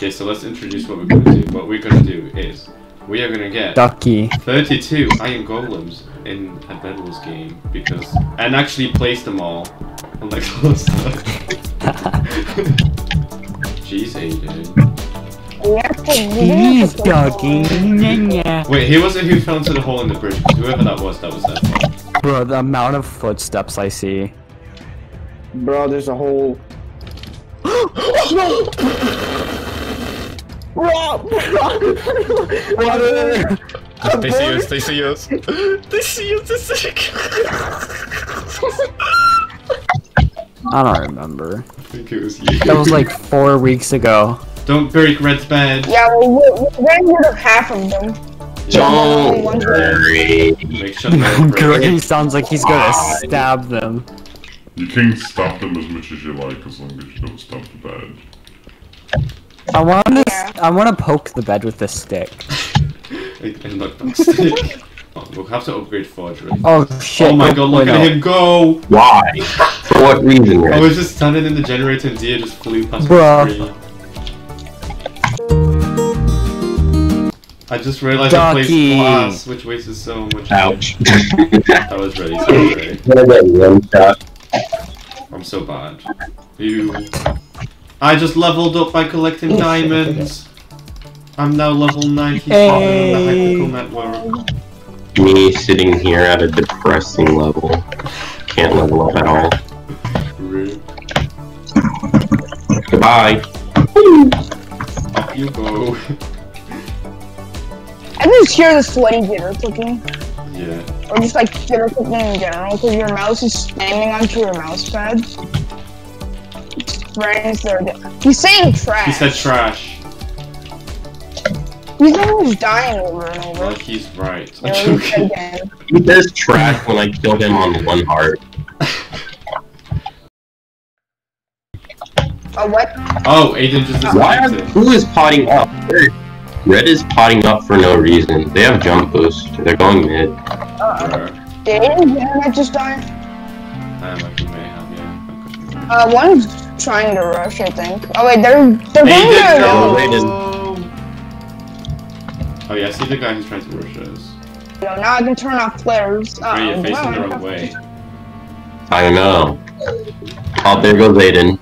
Okay, so let's introduce what we're gonna do. What we're gonna do is we are gonna get Ducky. 32 iron golems in a Bed game because and actually place them all on like stuff. Jeez, Aiden. Jeez, Ducky. Nya, nya. Wait, he wasn't who fell into the hole in the bridge. Whoever that was, that was their fault. Bro, the amount of footsteps I see. Bro, there's a whole. They see us. They see us. They see us. They see I don't remember. I think it was you. That was like four weeks ago. Don't break Red's bed. Yeah, well, we're, we're rid of half of them. Don't worry. Make sure break. Grody sounds like he's gonna stab them. You can stop them as much as you like, as long as you don't stop the bed. I want to. I want to poke the bed with this stick. And look, that stick. Oh, we'll have to upgrade Forgery. Oh shit! Oh my god, look at him go! Why? For what reason, I was just standing in the generator and Dia just flew past Bruh. my screen. I just realized I placed Ducky. glass, which wasted so much. Ouch. That was ready, sorry. Gonna get one shot. I'm so bad. Ew. I just leveled up by collecting diamonds. I'm now level 97 on the Hypixel Network. Me sitting here at a depressing level. Can't level up at all. Rude. Goodbye. Up you go. I just hear the sweaty jitter clicking. yeah. Or just like jitter clicking in general, because your mouse is spamming onto your mouse pad. Friends, they're. He's saying trash. He said trash. He's always dying over and over. Like he's right. I'm he said again. He does trash when I kill him on one heart. Oh, what? Oh, Aiden just Why are, disconnected. who is potting up? Red is potting up for no reason. They have jump boost. They're going mid. Bruh. Did his internet just die? I think may have, yeah. Uh, one's trying to rush, I think. Oh wait, they're they're going Aiden, to. no! Aiden. Oh yeah, I see the guy who's trying to rush us. Now I can turn off flares. Uh, Oh, you're facing wow. the wrong way. I know. Oh, there goes Aiden.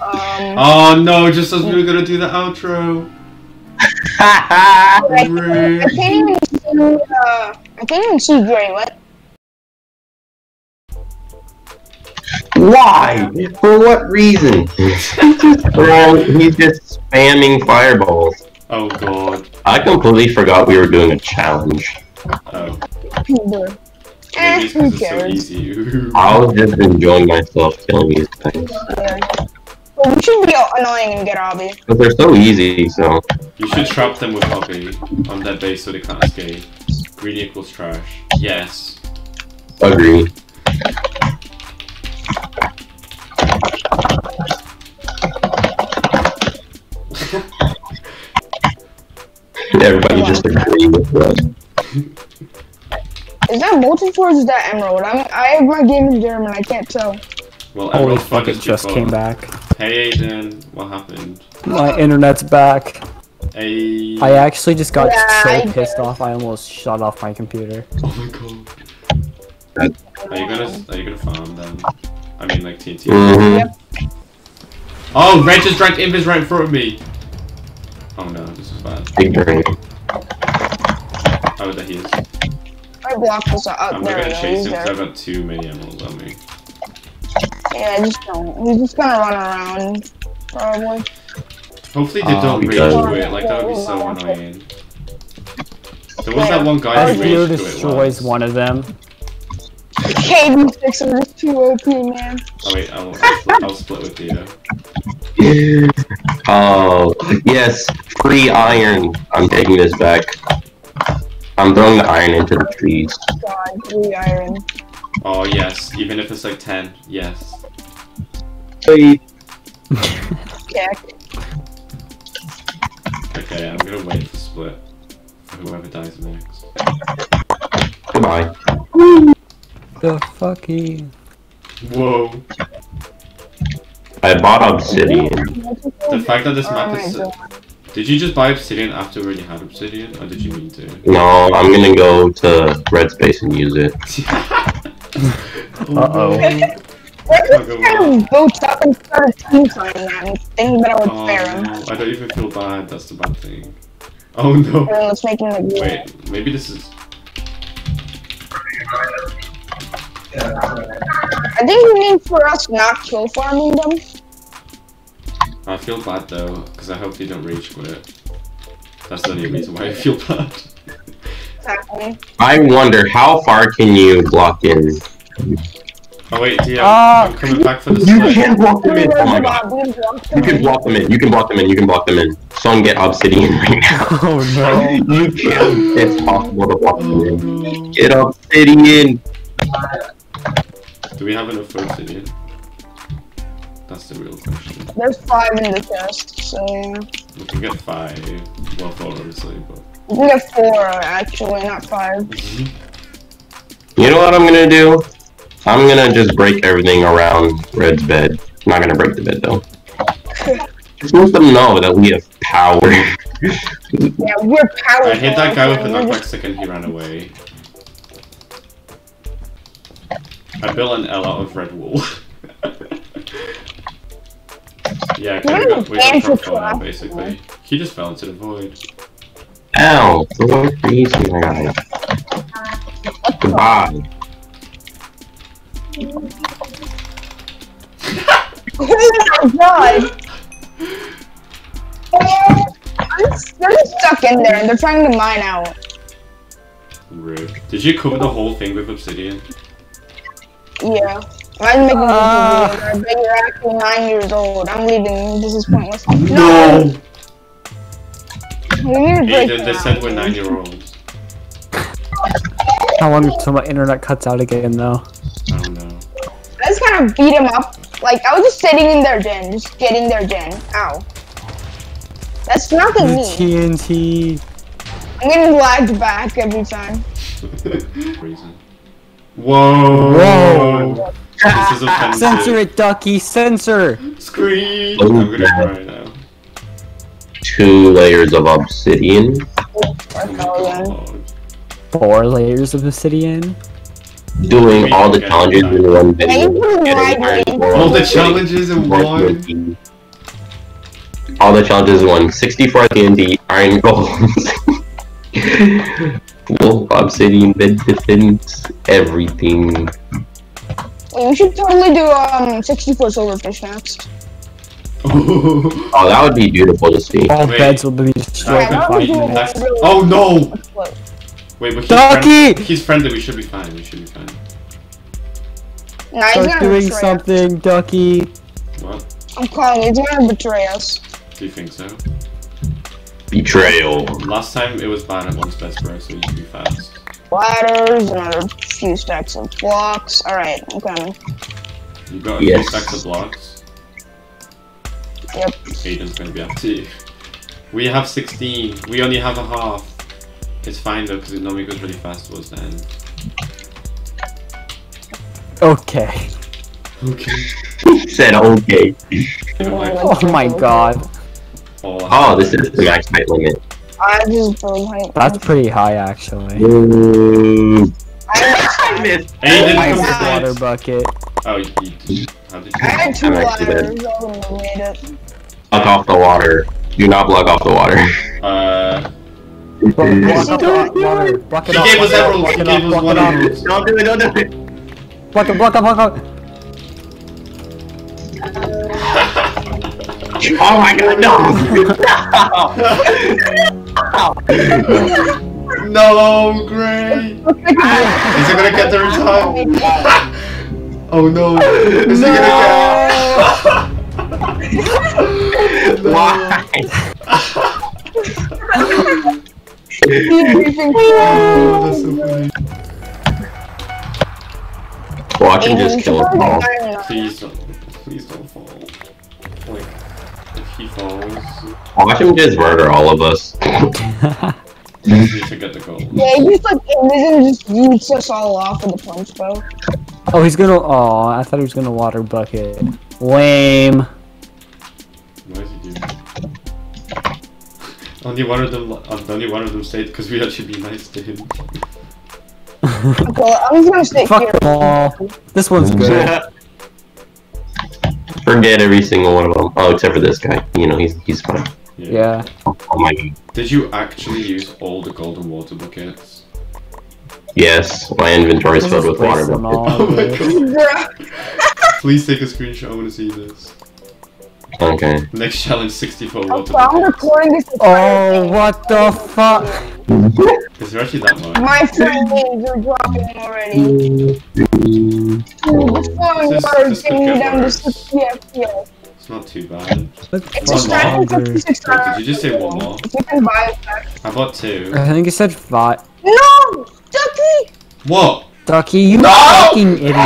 Um, Oh no, just as we were gonna do the outro. I, I can't even see. Uh, I can't even see Gray. Why? For what reason? he's just throwing, he's just spamming fireballs. Oh god. I completely forgot we were doing a challenge. Oh. Maybe Maybe it's who because it's so cares? easy. I was just enjoying myself killing these things. Yeah. Well, we should be annoying and get obby. But they're so easy, so. you should trap them with obby on their base so they can't escape. Green equals trash. Yes. Agree. Everybody just agree with that. Is that multi or is that emerald? I mean, I have my game in German. I can't tell. Well, Holy fuck! It just before. came back. Hey Aiden, what happened? My internet's back. Hey. I actually just got Yeah, I so pissed did. off. I almost shut off my computer. Oh my god. Are you gonna are you gonna farm then? I mean like TNT. Mm-hmm. Oh, Red just drank Invis right in front of me. Oh no, this is bad. Big brain. Oh, there he is. I blocked this out. I'm Oh, not there gonna chase him because. I've got too many emeralds on me. Yeah, I just don't. He's just gonna run around. Probably. Hopefully they Oh, don't rage because- quit, like that would be so annoying. There was that one guy Our As who Leo rage quit destroys one of them. KD six are just too OP, man. Oh wait, I'll, I'll, split, I'll split with you. Oh, yes, free iron. I'm taking this back. I'm throwing the iron into the trees. God, three iron. Oh yes, even if it's like 10, yes. Wait. Check. Okay, I'm gonna wait for split. For whoever dies next. Goodbye. The fucking. Whoa. I bought obsidian. The fact that this map my is. God. Did you just buy obsidian after we already had obsidian, or did you mean to? No, I'm gonna go to red space and use it. Uh-oh. What if this kind of boots up and started team signing that and think that I would Oh, fair him? no, I don't even feel bad. That's the bad thing. Oh no. And let's make him the Wait, maybe this is. I think you mean for us not kill farming them. I feel bad though, because I hope they don't rage quit. That's the only reason why I feel bad. Exactly. I wonder how far can you block in? Oh wait, DM, Ah. I'm coming back for the You split. can block them in. Oh my god. You can block them in. You can block them in. You can block them in. Someone get obsidian right now. Oh no. You can. It's possible to block them in. Get obsidian. Do we have enough for obsidian? That's the real question. There's five in the chest, so yeah. We can get five. Well, four obviously, but. You can get four actually, not five. You know what I'm gonna do? I'm gonna just break everything around Red's bed. I'm not gonna break the bed though. Just let them know that we have power. Yeah, we're powerful. I hit that guy with a and knockback stick and he ran away. I built an L out of red wool. yeah, we got, we got Fancy Crocodile basically. He just fell into the void. Ow! For what reason? I Goodbye. Oh my god! I'm, they're stuck in there and they're trying to mine out. Rip. Did you cover the whole thing with obsidian? Yeah. Imagine making Ah. a video. I bet you're actually nine years old. I'm leaving. This is pointless. No. We need to break Aiden, they said we're nine year olds. How long until my internet cuts out again though? I don't know. I just kind of beat him up. Like, I was just sitting in their gen, just getting their gen. Ow. That's nothing The me. TNT. I'm getting lagged back every time. Reason. Whoa! Whoa. This is offensive. Censor it, Ducky. Censor. Scream! Oh, I'm gonna cry now. Two layers of obsidian. Oh my yeah. god. Four layers of obsidian. Doing all the challenges in one Yeah, video. you put Getting right iron in. ore, All the challenges in one. TNT. All the challenges in one. 64 TNT, iron golems. Wolf obsidian, bed defense, everything. Wait, we should totally do um 64 silverfish next. Oh, that would be beautiful to see. All Wait. beds will be destroyed Yeah, in that five minutes. Really- Oh no! Let's. Wait, but he's, Ducky! friend- he's friendly. We should be fine. We should be fine. Nah, he's Start doing betray something, Ducky. What? I'm calling you, he's gonna betray us. Do you think so? Betrayal. Last time it was bad at once best bro, so you should be fast. Ladders, another few stacks of blocks. Alright, I'm coming. You got a few stacks of blocks. Yep. Aiden's gonna be after you. We have 16. We only have a half. It's fine though, because it normally goes really fast towards the end. Okay. Okay. Said okay. Even Oh my god. all Oh, oh this is the max height limit. I just build height. That's pretty high, actually. I, missed. Aiden, Ice come missed. water bucket. Oh, you, you, how did I had you? two I'm actually dead. ladders. I wouldn't have made it. Block off the water. Do not block off the water. Uh, Block, block up the water. Block it he off. gave us block it off, emeralds. block He it gave off, us block one it off. emeralds. don't do it, don't do it. Block it, block it, block it. Oh my god, no! No, Gray. Is it gonna get there in time? oh no. Is it gonna get? Why? Oh, that's so funny. Watch him just kill us all. Please don't. Please don't fall. Like, if he falls, Watch him just murder all of us. you should get the gold. Yeah, he just like Envision just yeets us all off with a punch bow. Oh, he's gonna. Oh, I thought he was gonna water bucket. Lame. Why is you. Only one of them. uh, Only one of them stayed because we actually be nice to him. Well, I'm just gonna stay Fuck here. them all. This one's good. Forget every single one of them. Oh, except for this guy. You know, he's he's fine. Yeah. Oh my god. Did you actually use all the golden water buckets? Yes, my inventory is filled with water buckets. Oh my god. Please take a screenshot. I want to see this. Okay. Next challenge: 64 water Okay, I'm recording this. Oh, what the fuck? Is there actually that much? My feelings are dropping already. Dude, the phone Just- are just getting me look at down to words. 60 It's not too bad. It's One a strategy more. 56 Wait, did you just say one more? You can buy it. I bought two. I think you said five. No! Ducky! What? Ducky, you No! fucking idiot.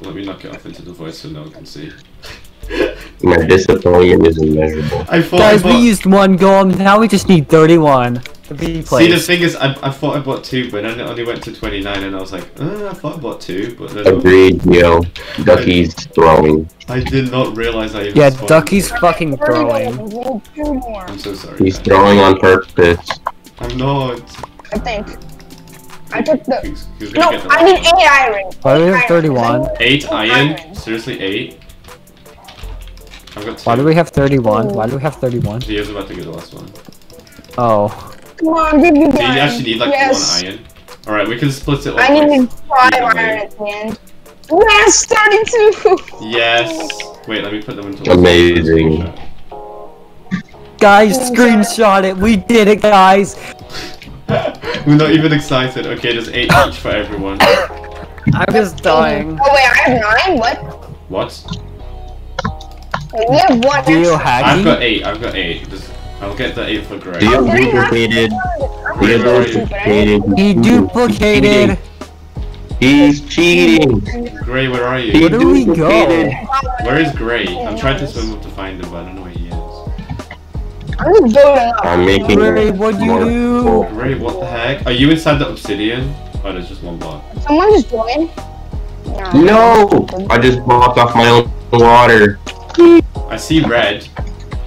Let me knock it off into the voice so no one can see. My disappointment is immeasurable. I Guys, I we used one golem, now we just need 31 to be See, the thing is, I, I thought I bought two, but then it only went to 29, and I was like, uh, I thought I bought two, but then Agreed, yo. Ducky's throwing. I did not realize I even Yeah, spawned. Ducky's fucking throwing. We need two more, I'm so sorry. He's guys. throwing on purpose. I'm not. I think. I took the. He's- he's No, the I need 8 iron. Why do we Eight have 31? 8 iron? iron. Seriously, eight? I've got two. Why do we have 31? Why do we have 31? Gio's about to get the last one. Oh. Come on, give me the Do you actually need like yes. one iron? Alright, we can split it up. I need like- five either way. iron at the end. Yes, 32! Yes! Wait, let me put them into Amazing. Guys, oh, screenshot it! We did it, guys! We're not even excited. Okay, there's eight each for everyone. I'm just dying. Oh, wait, I have nine? What? What? Wait, we have one Do you extra. I've got eight, I've got eight. Just, I'll get the eight for Gray. Deal I'm getting that. duplicated. I'm Deal Where are you? duplicated. He duplicated! He's cheating. Gray, where are He you? Where do we go? Where is Gray? I'm trying to swim up to find him, but I don't know where he is. I'm just building up. I'm making. Ray, what do you do? Gray, what the heck? Are you inside the obsidian? Oh, there's just one block. Someone just joined? No! I just blocked off my own water. I see red.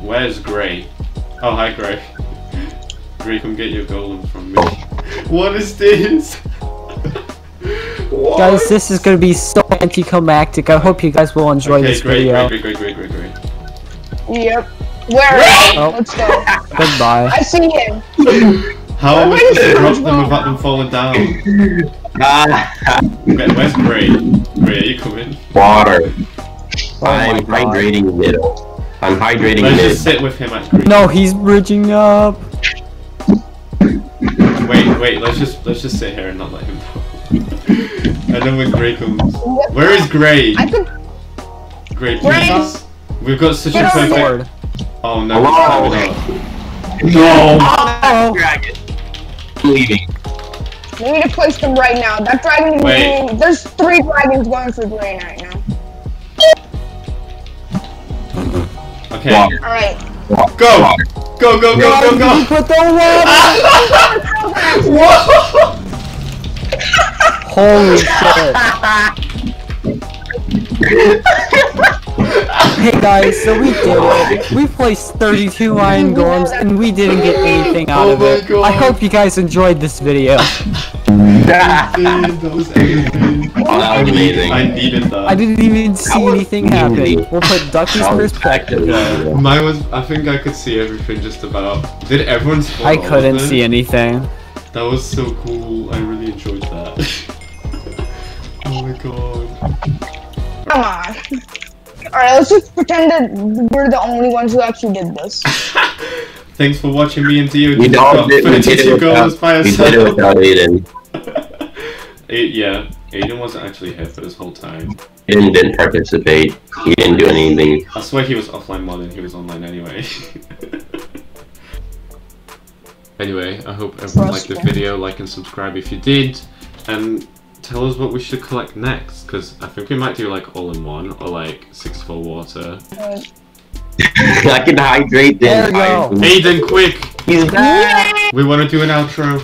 Where's Gray? Oh, hi, Gray. Gray, come get your golem from me. What is this? what? Guys, this is gonna be so anticlimactic. I hope you guys will enjoy okay, this great, video. great, great, great, great, great, great. Yep. Where is he? Oh. Let's go. Goodbye. I see him. How am I Where supposed to is drop them without them falling down? Ah, Okay, where's Gray? Gray, are you coming? water. Oh my I'm God. hydrating mid. I'm hydrating Let's mid. just sit with him at Gray. No, he's bridging up. Wait, wait, let's just let's just sit here and not let him know. and then when Gray comes. Where is Gray? I could. Gray, Gray? please. We've got such a Get on perfect. Lord. Oh no, Hello? he's climbing up. No! Oh, Dragon. I'm leaving. We need to place them right now. That dragon is Wait. being- There's three dragons going for green right now. Okay, Water. Alright. go! Water. Go, go, go, go, go! put the water. Whoa! Holy shit. Hey guys, so we did it. We placed 32 iron golems and we didn't get anything out Oh of it. Oh God. I hope you guys enjoyed this video. Dude, that was everything. Oh, that was amazing. I needed that. I didn't even see was anything easy. happen. We'll put Ducky's That was perspective. effective. Mine was. I think I could see everything just about. Did everyone spawn I couldn't them? see anything. That was so cool. I really enjoyed that. oh my god. Come on. Alright, let's just pretend that we're the only ones who actually did this. Thanks for watching me and Deo. We just all did, we did it without, we did it without Aiden. Eight, yeah, Aiden wasn't actually here for this whole time. Aiden didn't participate. He didn't do anything. I swear he was offline more than he was online anyway. anyway, I hope everyone liked the video. Like and subscribe if you did, and tell us what we should collect next. Because I think we might do like all in one or like six 64 water. I can hydrate There then. Aiden, quick! He's back. We want to do an outro.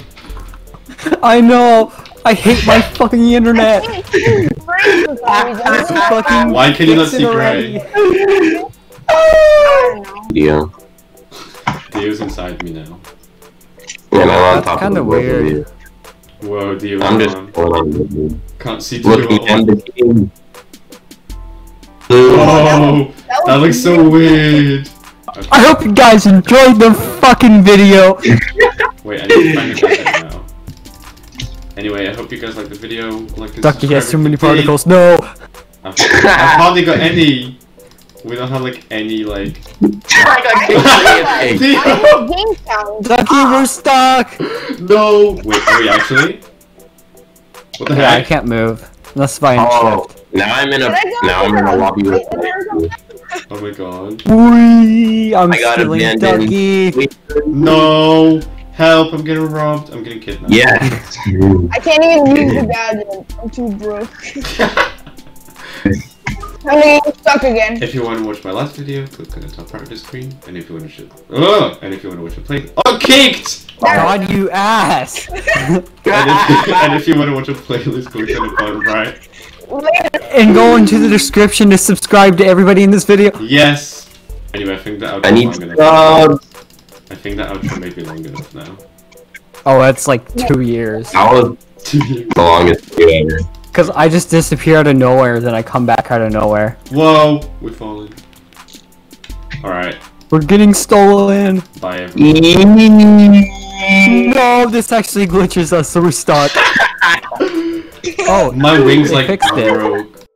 I know. I hate my fucking internet. Great. green for some reason. I don't Fucking Why can you not see already. Gray? I don't. Yeah. Deo's inside me now. And I'm on That's top kinda the both of weird. Whoa, Deo. I'm just on. on the. Can't see Deo. Looking at on. the king. Blue. Oh, That, that looks so weird. I hope you guys enjoyed the fucking video. Wait, Anyway, I hope you guys like the video. Like and Ducky has too many particles. No. I've, I've hardly got any. We don't have like any like. I got kicked in the face. Deo! I need game sound. Ducky, we're stuck. No! Wait, are we actually? What the Yeah, I can't move. That's fine. Oh, shift. now I'm in a Did I go now I'm in a lobby with. Wait, there Oh my god. Whee! I'm I got stealing abandoned. Ducky. No! Help, I'm getting robbed. I'm getting kidnapped. Yeah. I can't even use the gadget. I'm too broke. I'm gonna stuck again. If you want to watch my last video, click on the top part of the screen. And if you want to shoot, oh, and if you want to watch a play, oh, kicked! God, you ass. And if, and if you want to watch a playlist, click on the bottom right. And go into the description to subscribe to everybody in this video. Yes. Anyway, I think the outro I need long enough. subs. I think the outro may be long enough now. Oh, that's like two years. That was the longest ever. Cause I just disappear out of nowhere, then I come back out of nowhere. Whoa, We're falling. Alright, We're getting stolen. bye everyone. No, this actually glitches us, so we're stuck. oh, My wings they like fixed it. broke.